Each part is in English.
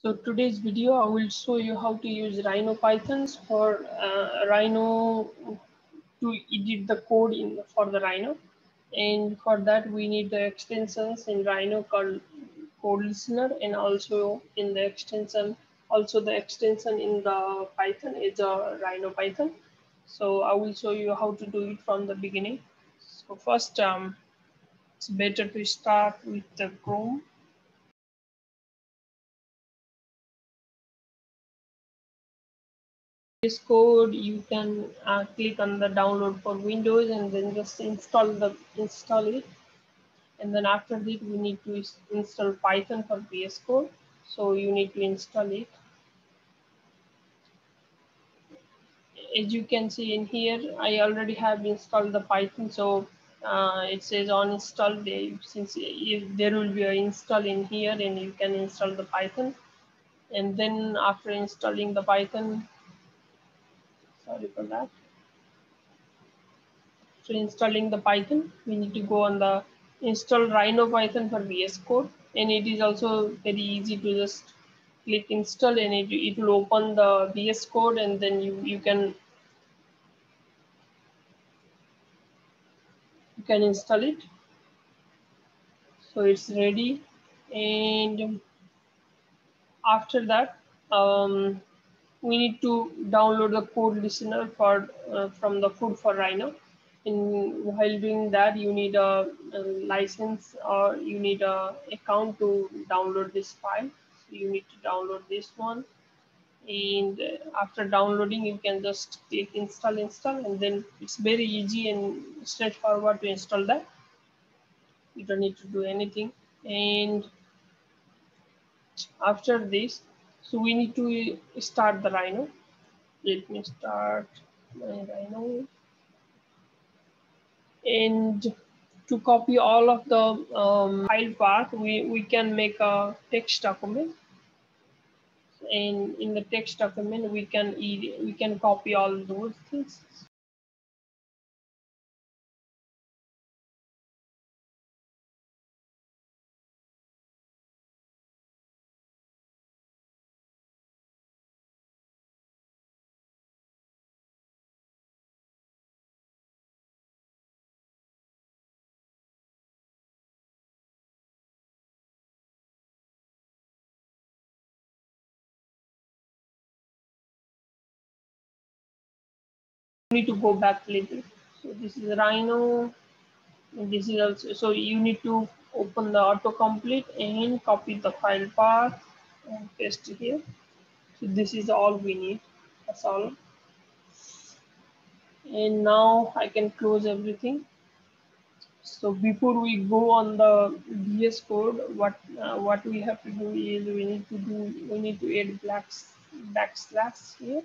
So today's video, I will show you how to use Rhino Pythons for uh, Rhino to edit the code in for the Rhino. And for that, we need the extensions in Rhino called code listener and also in the extension, also the extension in the Python is a Rhino Python. So I will show you how to do it from the beginning. So first, um, it's better to start with the Chrome this code you can uh, click on the download for windows and then just install the install it. And then after that we need to install python for vs code. So you need to install it. As you can see in here i already have installed the python. So uh, it says on install day, since if there will be an install in here and you can install the python. And then after installing the python sorry for that. So installing the Python, we need to go on the install Rhino Python for VS Code. And it is also very easy to just click install and it, it will open the VS Code and then you, you can you can install it. So it's ready. And after that, um, we need to download the code listener for uh, from the code for Rhino. In while doing that, you need a, a, license or you need a account to download this file. So you need to download this one. And after downloading, you can just click install, install, and then it's very easy and straightforward to install that. You don't need to do anything. And after this, so we need to start the Rhino. Let me start my Rhino. And to copy all of the um, file path, we, we can make a text document. And in the text document, we can we can copy all those things. Need to go back a little. So this is Rhino. This is also, so you need to open the autocomplete and copy the file path and paste here. So this is all we need, that's all. And now I can close everything. So before we go on the VS code, what uh, what we have to do is we need to do we need to add blacks backslash here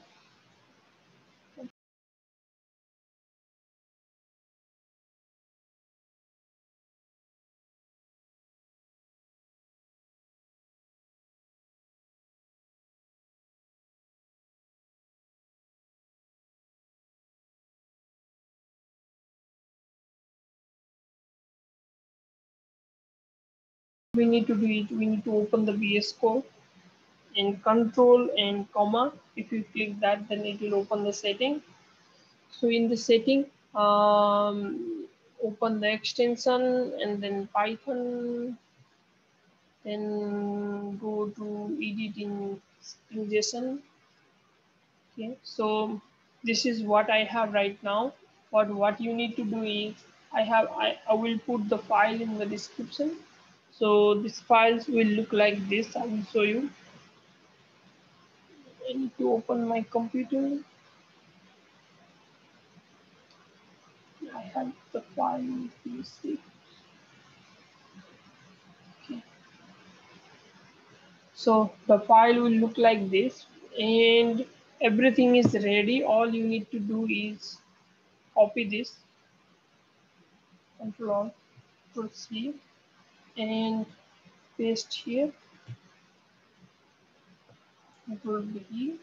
we need to do it we need to open the vs code and control and comma. If you click that then it will open the setting. So in the setting um, open the extension and then python then go to edit in json okay so this is what i have right now. But what you need to do is i have i, I will put the file in the description so these files will look like this. I will show you. I need to open my computer. I have the file. You see. Okay. So the file will look like this, and everything is ready. All you need to do is copy this. Control proceed and paste here will be.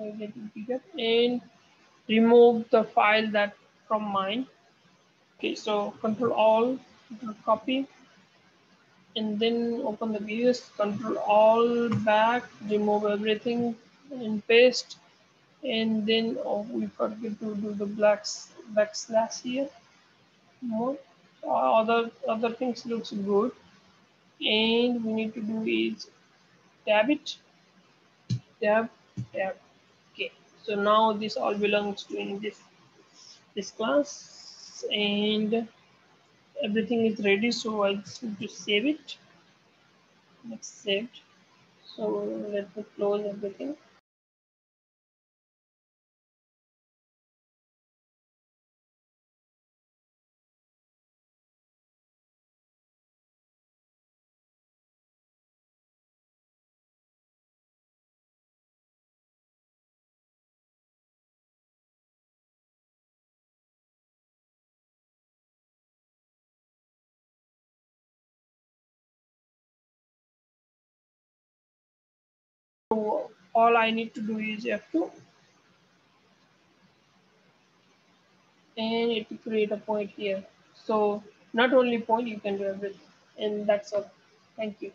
I get it bigger and remove the file that from mine. Okay so control all control copy. And then open the views control all back remove everything and paste and then oh, we forget to do the blacks backslash here. More. Uh, other other things looks good. And we need to do is tab it. Tab tab okay. So now this all belongs to in this this class. And everything is ready so I just need to save it. Next saved so let me close everything So all I need to do is F2 and it will create a point here. So not only point, you can do everything. And that's all. Thank you.